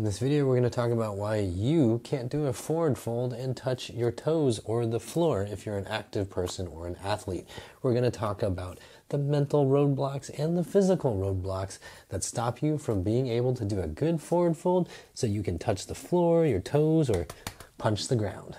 In this video, we're going to talk about why you can't do a forward fold and touch your toes or the floor if you're an active person or an athlete. We're going to talk about the mental roadblocks and the physical roadblocks that stop you from being able to do a good forward fold so you can touch the floor, your toes, or punch the ground.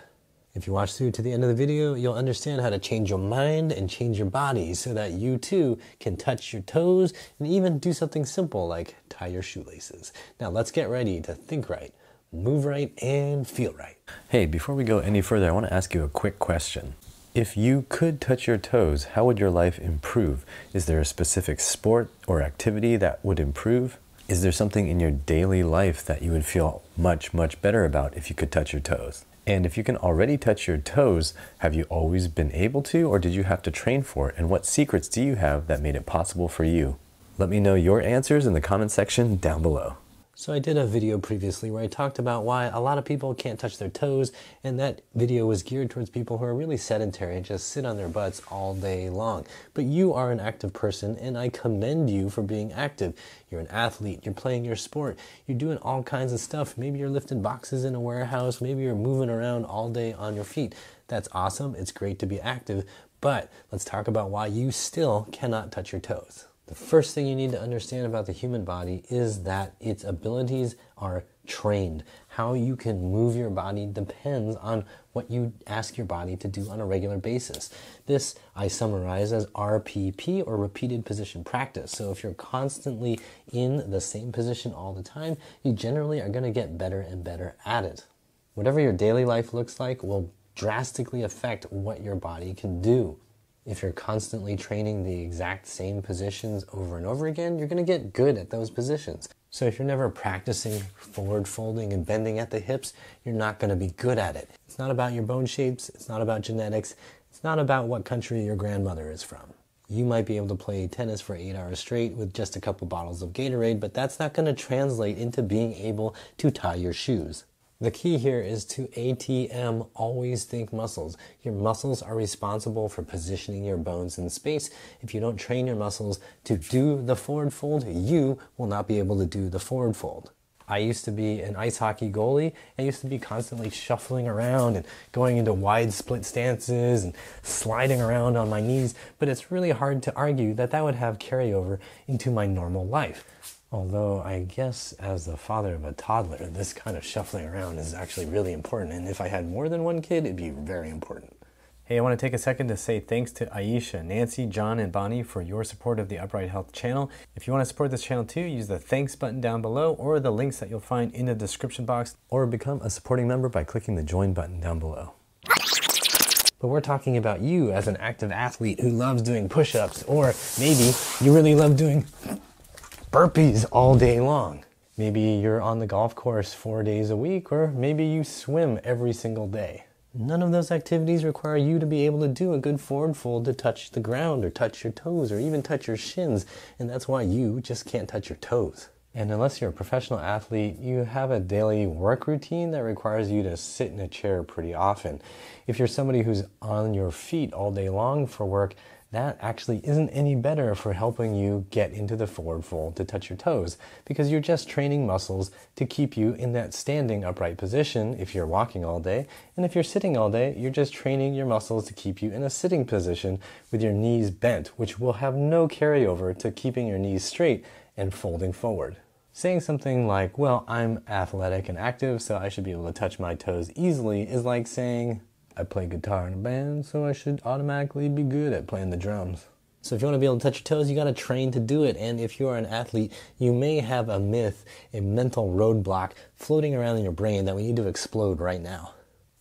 If you watch through to the end of the video, you'll understand how to change your mind and change your body so that you too can touch your toes and even do something simple like tie your shoelaces. Now let's get ready to think right, move right, and feel right. Hey, before we go any further, I want to ask you a quick question. If you could touch your toes, how would your life improve? Is there a specific sport or activity that would improve? Is there something in your daily life that you would feel much, much better about if you could touch your toes? And if you can already touch your toes, have you always been able to, or did you have to train for it? And what secrets do you have that made it possible for you? Let me know your answers in the comment section down below. So I did a video previously where I talked about why a lot of people can't touch their toes, and that video was geared towards people who are really sedentary and just sit on their butts all day long. But you are an active person, and I commend you for being active. You're an athlete, you're playing your sport, you're doing all kinds of stuff. Maybe you're lifting boxes in a warehouse, maybe you're moving around all day on your feet. That's awesome, it's great to be active, but let's talk about why you still cannot touch your toes. The first thing you need to understand about the human body is that its abilities are trained. How you can move your body depends on what you ask your body to do on a regular basis. This I summarize as RPP or repeated position practice. So if you're constantly in the same position all the time, you generally are going to get better and better at it. Whatever your daily life looks like will drastically affect what your body can do if you're constantly training the exact same positions over and over again, you're going to get good at those positions. So if you're never practicing forward folding and bending at the hips, you're not going to be good at it. It's not about your bone shapes, it's not about genetics, it's not about what country your grandmother is from. You might be able to play tennis for eight hours straight with just a couple bottles of Gatorade, but that's not going to translate into being able to tie your shoes. The key here is to ATM, always think muscles. Your muscles are responsible for positioning your bones in space. If you don't train your muscles to do the forward fold, you will not be able to do the forward fold. I used to be an ice hockey goalie. I used to be constantly shuffling around and going into wide split stances and sliding around on my knees, but it's really hard to argue that that would have carryover into my normal life. Although I guess as the father of a toddler, this kind of shuffling around is actually really important. And if I had more than one kid, it'd be very important. Hey, I want to take a second to say thanks to Aisha, Nancy, John, and Bonnie for your support of the Upright Health channel. If you want to support this channel too, use the thanks button down below or the links that you'll find in the description box, or become a supporting member by clicking the join button down below. But we're talking about you as an active athlete who loves doing push ups, or maybe you really love doing burpees all day long. Maybe you're on the golf course four days a week, or maybe you swim every single day. None of those activities require you to be able to do a good forward fold to touch the ground or touch your toes or even touch your shins, and that's why you just can't touch your toes. And unless you're a professional athlete, you have a daily work routine that requires you to sit in a chair pretty often. If you're somebody who's on your feet all day long for work, that actually isn't any better for helping you get into the forward fold to touch your toes because you're just training muscles to keep you in that standing upright position if you're walking all day. And if you're sitting all day, you're just training your muscles to keep you in a sitting position with your knees bent, which will have no carryover to keeping your knees straight and folding forward. Saying something like, well, I'm athletic and active, so I should be able to touch my toes easily, is like saying, I play guitar in a band, so I should automatically be good at playing the drums. So if you want to be able to touch your toes, you got to train to do it. And if you are an athlete, you may have a myth, a mental roadblock floating around in your brain that we need to explode right now.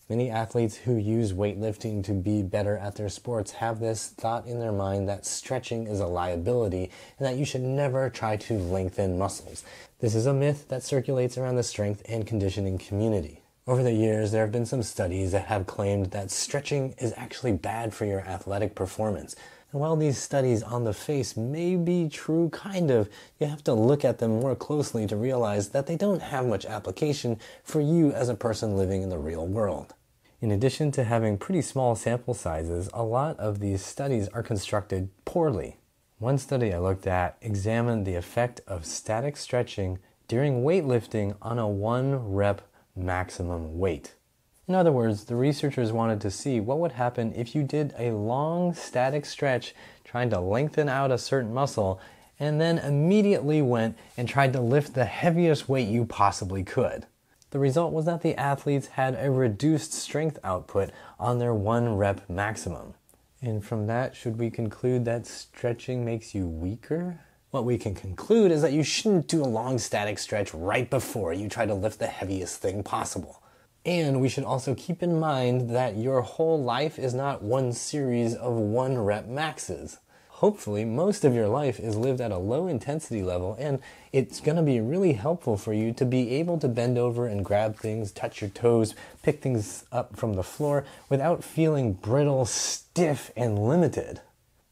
Many athletes who use weightlifting to be better at their sports have this thought in their mind that stretching is a liability and that you should never try to lengthen muscles. This is a myth that circulates around the strength and conditioning community. Over the years, there have been some studies that have claimed that stretching is actually bad for your athletic performance. And while these studies on the face may be true, kind of, you have to look at them more closely to realize that they don't have much application for you as a person living in the real world. In addition to having pretty small sample sizes, a lot of these studies are constructed poorly. One study I looked at examined the effect of static stretching during weightlifting on a one rep maximum weight. In other words, the researchers wanted to see what would happen if you did a long static stretch trying to lengthen out a certain muscle and then immediately went and tried to lift the heaviest weight you possibly could. The result was that the athletes had a reduced strength output on their one rep maximum. And from that, should we conclude that stretching makes you weaker? What we can conclude is that you shouldn't do a long static stretch right before you try to lift the heaviest thing possible. And we should also keep in mind that your whole life is not one series of one rep maxes. Hopefully, most of your life is lived at a low intensity level, and it's going to be really helpful for you to be able to bend over and grab things, touch your toes, pick things up from the floor without feeling brittle, stiff, and limited.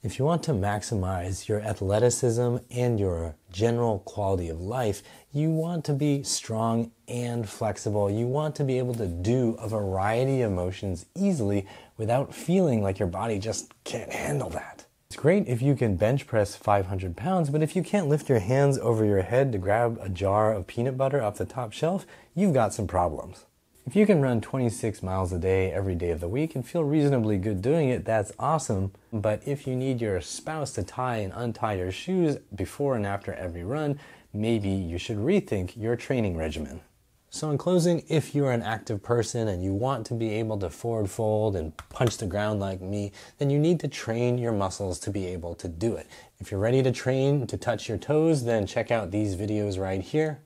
If you want to maximize your athleticism and your general quality of life, you want to be strong and flexible. You want to be able to do a variety of motions easily without feeling like your body just can't handle that. It's great if you can bench press 500 pounds, but if you can't lift your hands over your head to grab a jar of peanut butter off the top shelf, you've got some problems. If you can run 26 miles a day every day of the week and feel reasonably good doing it, that's awesome. But if you need your spouse to tie and untie your shoes before and after every run, maybe you should rethink your training regimen. So, in closing, if you're an active person and you want to be able to forward fold and punch the ground like me, then you need to train your muscles to be able to do it. If you're ready to train to touch your toes, then check out these videos right here.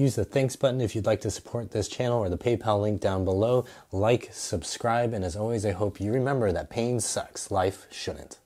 Use the thanks button if you'd like to support this channel or the PayPal link down below. Like, subscribe, and as always, I hope you remember that pain sucks. Life shouldn't.